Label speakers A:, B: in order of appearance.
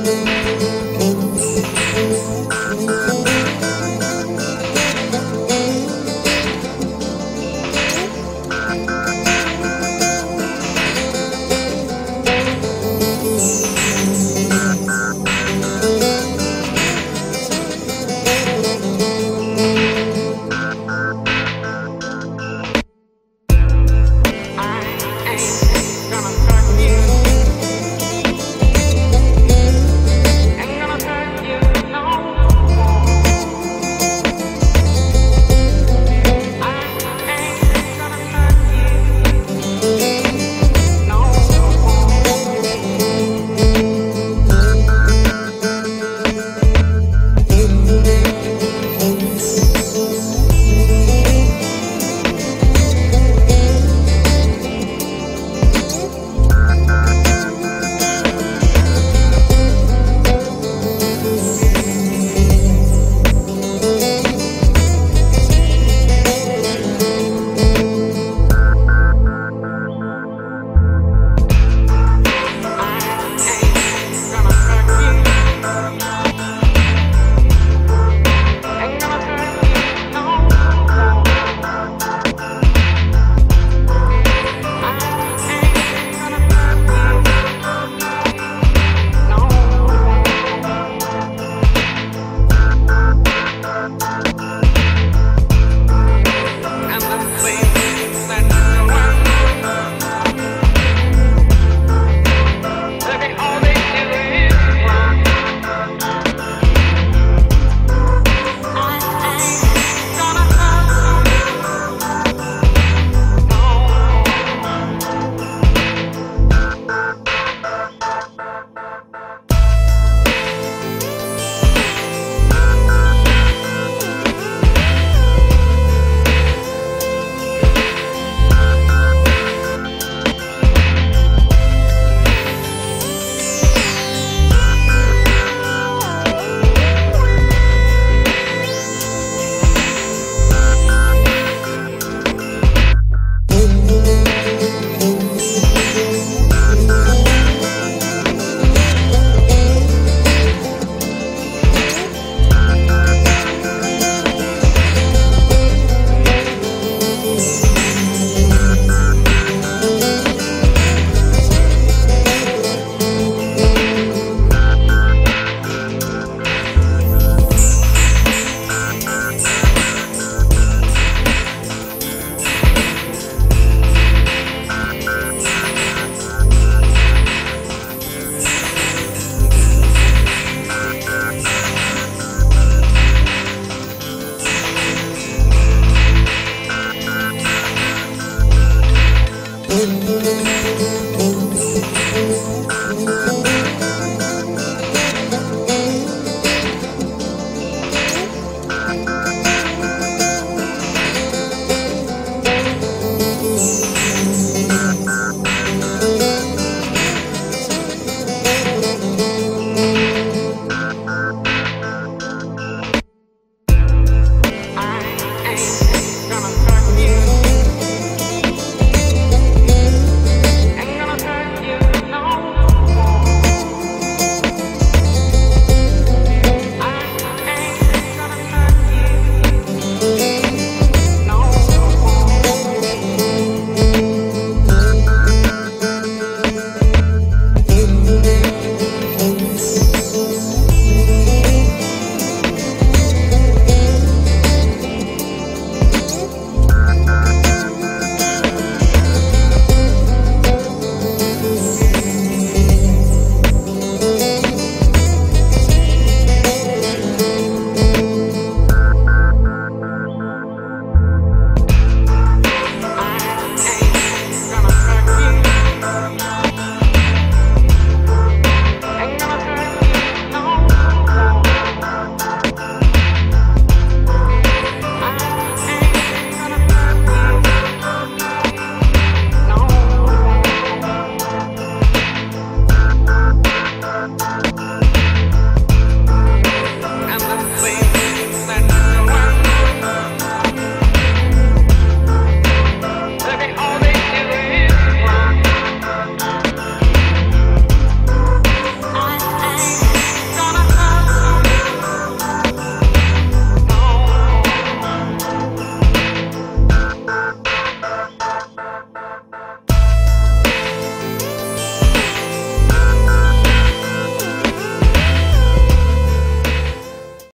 A: Thank you. Música